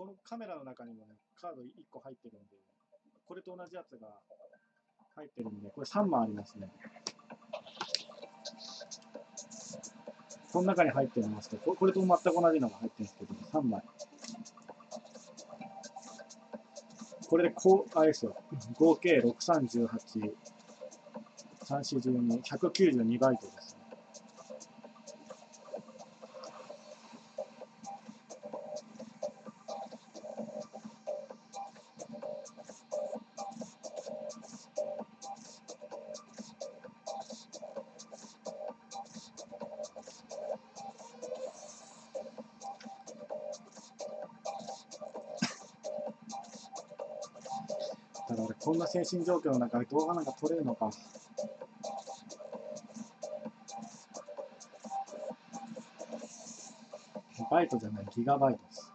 このカメラの中にもね、カード1個入ってるんで、これと同じやつが入ってるんで、これ3枚ありますね。この中に入ってますけど、これと全く同じのが入ってるんですけど、3枚。これでこう、あれですよ。合計6383412192バイトでだからこんな精神状況の中で動画なんか撮れるのか。バイトじゃない、ギガバイトです。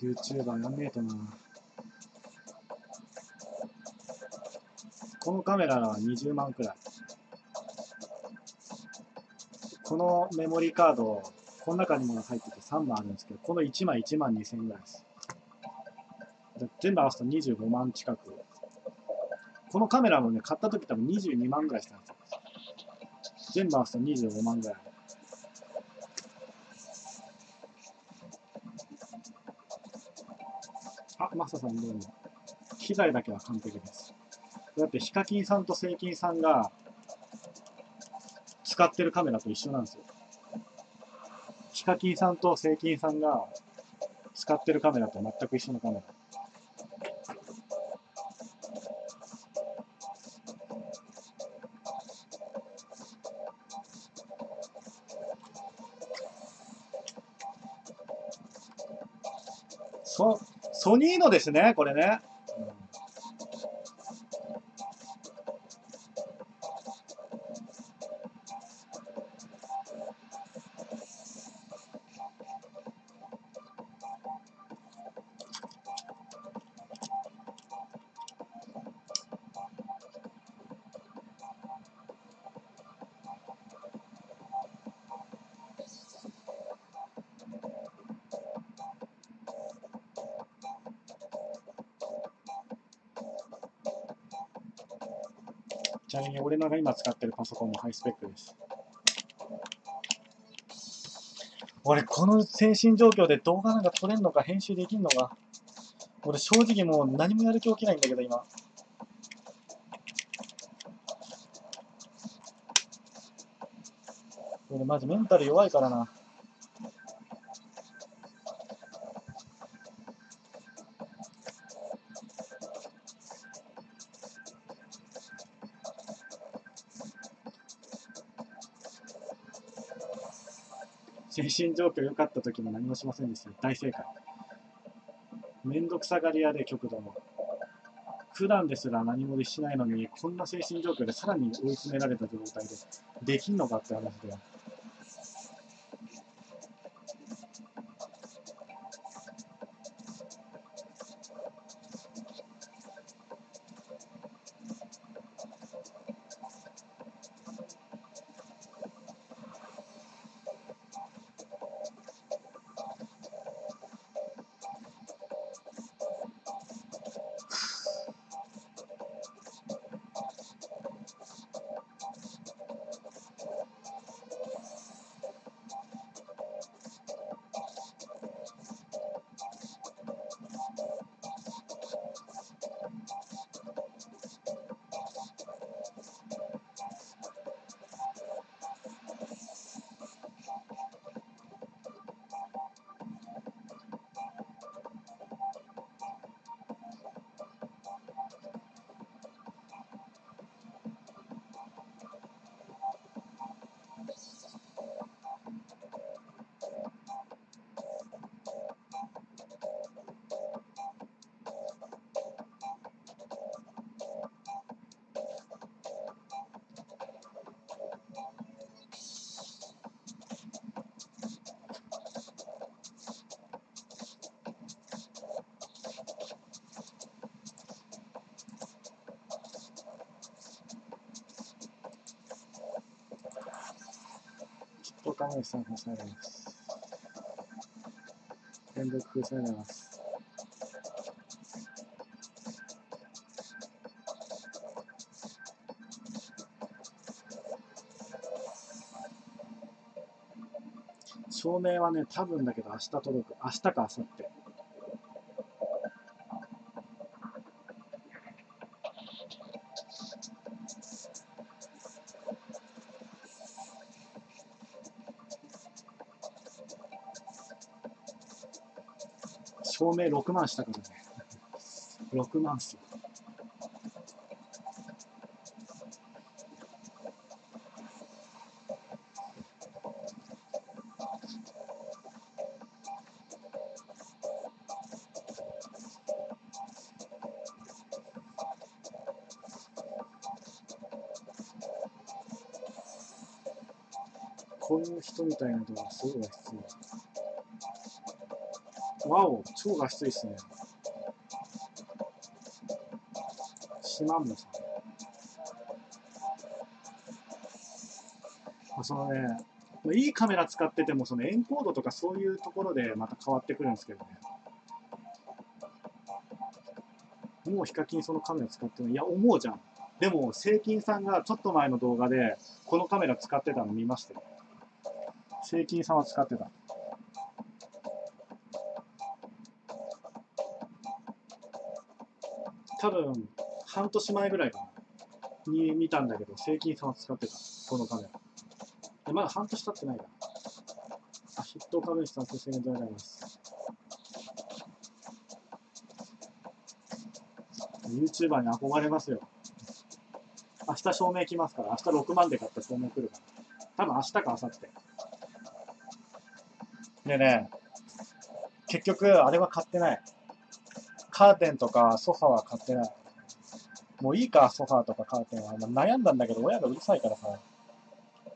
YouTuber やんねえとな。このカメラは20万くらい。このメモリーカード、この中にも入ってて3枚あるんですけど、この1枚1万2000円ぐらいです。全部合わせると25万近く。このカメラもね、買った時多分22万ぐらいしたんですよ。全部合わせると25万ぐらい。マサさんどうも。機材だけは完璧です。だって、ヒカキンさんとセイキンさんが使ってるカメラと一緒なんですよ。ヒカキンさんとセイキンさんが使ってるカメラと全く一緒のカメラ。ニーのですね、これね。ちなみに俺のが今使ってるパソコンもハイスペックです。俺、この精神状況で動画なんか撮れんのか編集できんのか？俺、正直もう何もやる気起きないんだけど、今。俺、マジメンタル弱いからな。精神状況良かった時も何もしませんでした。大正解。めんどくさがり屋で極度の。普段ですら何もしないのに、こんな精神状況でさらに追い詰められた状態で、できんのかって話で。は看護師さんがされます。連続封鎖されます。照明はね、多分だけど明日届く。明日か明後日。照明6万したからね。6万っすよ。こういう人みたいなのはすごい必要。わお、超画質いいっすね。シマンモさん。あそのね、まあいいカメラ使ってても、そのエンコードとかそういうところでまた変わってくるんですけどね。もうヒカキンそのカメラ使ってるのいや、思うじゃん。でも、セイキンさんがちょっと前の動画で、このカメラ使ってたの見ましたよ。セイキンさんは使ってた。多分、半年前ぐらいかな。に見たんだけど、セイキンさんは使ってた。このカメラ。でまだ半年経ってないかな。あ、筆頭株主さん、そしてありがとうございます。YouTuber に憧れますよ。明日照明来ますから、明日6万で買った照明来るから。多分明日か明後日。でね、結局、あれは買ってない。カーテンとかソファは買ってない。もういいか、ソファーとかカーテンは。ま悩んだんだけど、親がうるさいからさ。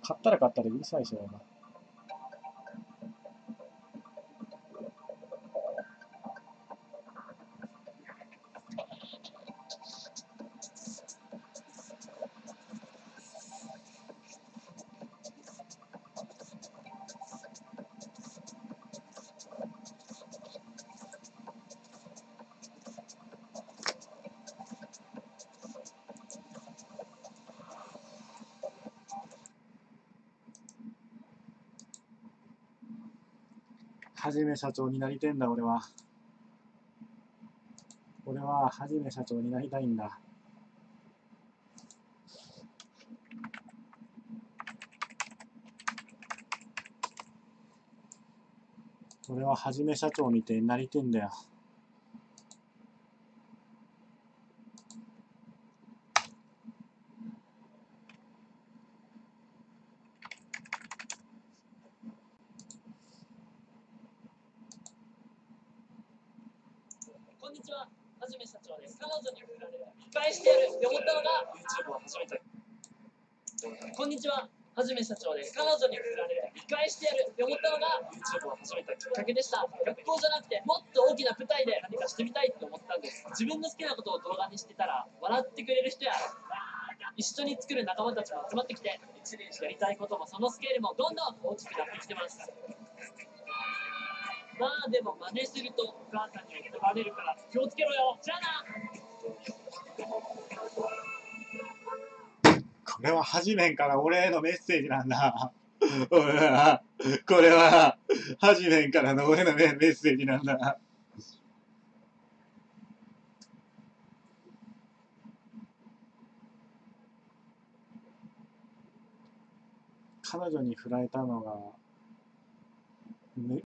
買ったら買ったでうるさいし、お前はじめ社長になりてんだ、俺は。俺は、はじめ社長になりたいんだ。俺ははじめ社長みてえになりてんだよ。こんにちは、はじめ社長です。彼女に振られた見返してやる。って思ったのが YouTube を始めた。こんにちは、はじめ社長です。彼女に振られた見返してやる。って思ったのが YouTube を始めたきっかけでした。学校じゃなくてもっと大きな舞台で何かしてみたいって思ったんです。自分の好きなことを動画にしてたら笑ってくれる。人や一緒に作る。仲間たちも集まってきて一年やりたいこともそのスケールもどんどん大きくなってきてます。まあでも真似するとお母さんに怒られるから気をつけろよじゃあなこれははじめんから俺へのメッセージなんだ。これは、はじめんからの俺のメッセージなんだ。彼女に振られたのが、め